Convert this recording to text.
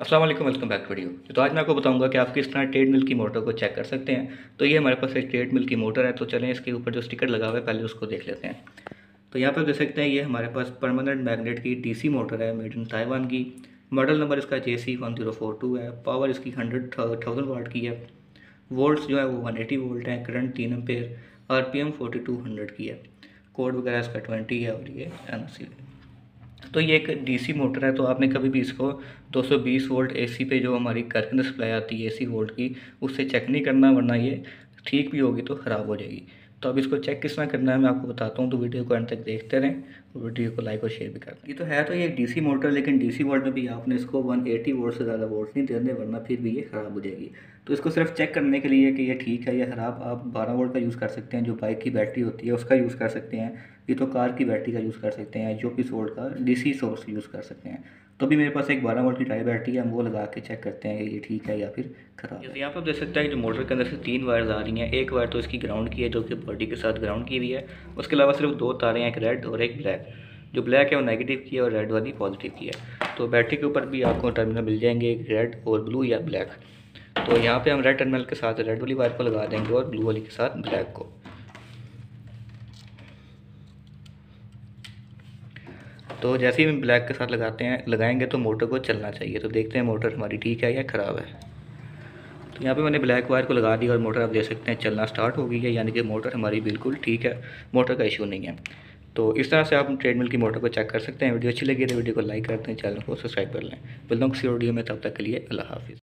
वालेकुम, welcome back video. तो आज मैं आपको बताऊँगा कि आप किस तरह ट्रेड मिल की मोटर को चेक कर सकते हैं। तो ये हमारे पास एक ट्रेड मिल की मोटर है तो चलें इसके ऊपर जो स्टिकर लगा हुआ है, पहले उसको देख लेते हैं। तो यहाँ पर देख सकते हैं, ये हमारे पास परमानेंट मैगनेट की डीसी मोटर है, मेड इन ताइवान की। मॉडल नंबर इसका J C one zero four two है, पावर इसकी हंड्रेड थाउज़ेंड वाट की है। वोल्ट जो है वो वन एटी वोल्ट है, करंट तीन ampere R P M forty two hundred की है। कोड वगैरह इसका ट्वेंटी है और ये एन सी तो ये एक डीसी मोटर है तो आपने कभी भी इसको 220 वोल्ट एसी पे जो हमारी घर के अंदर सप्लाई आती है एसी वोल्ट की, उससे चेक नहीं करना, वरना ये ठीक भी होगी तो ख़राब हो जाएगी। तो अब इसको चेक किस तरह करना है, मैं आपको बताता हूँ तो वीडियो को एंड तक देखते रहें और वीडियो को लाइक और शेयर भी करें ये तो है तो ये डीसी मोटर लेकिन डीसी वोल्ट में भी आपने इसको 180 वोल्ट से ज़्यादा वोल्ट नहीं देने, वरना फिर भी ये ख़राब हो जाएगी। तो इसको सिर्फ़ चेक करने के लिए कि ये ठीक है, या ख़राब, आप 12 वोल्ट का यूज़ कर सकते हैं, जो बाइक की बैटरी होती है, उसका यूज़ कर सकते हैं। ये तो कार की बैटरी का यूज़ कर सकते हैं, जो पीस वोल्ट का डीसी सोर्स यूज़ कर सकते हैं। तो भी मेरे पास एक बारह वोल्ट की टाई बैटरी है, हम वो लगा के चेक करते हैं कि ये ठीक है या फिर ख़राब है। यहाँ पर देख सकते हैं जो मोटर के अंदर से तीन वायर्स आ रही हैं, एक वायर तो इसकी ग्राउंड की है, जो कि बॉडी के साथ ग्राउंड की हुई है। उसके अलावा सिर्फ़ दो तारे हैं, एक रेड और एक ब्लैक। जो ब्लैक है वो नेगेटिव की है और रेड वाली पॉजिटिव की है। तो बैटरी के ऊपर भी आपको टर्मिनल मिल जाएँगे, एक रेड और ब्लू या ब्लैक। तो यहाँ पे हम रेड टर्मिनल के साथ रेड वाली वायर को लगा देंगे और ब्लू वाली के साथ ब्लैक को। तो जैसे ही हम ब्लैक के साथ लगाते हैं, लगाएँगे तो मोटर को चलना चाहिए। तो देखते हैं मोटर हमारी ठीक है या ख़राब है। तो यहाँ पे मैंने ब्लैक वायर को लगा दिया और मोटर आप देख सकते हैं चलना स्टार्ट हो गई है, यानी कि मोटर हमारी बिल्कुल ठीक है मोटर का इशू नहीं है। तो इस तरह से आप ट्रेडमिल की मोटर को चेक कर सकते हैं। वीडियो अच्छी लगी तो वीडियो को लाइक करते हैं चैनल को सब्सक्राइब कर लें। मिलता हूँ किसी वीडियो में, तब तक के लिए अल्लाह हाफिज़।